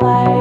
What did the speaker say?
Life.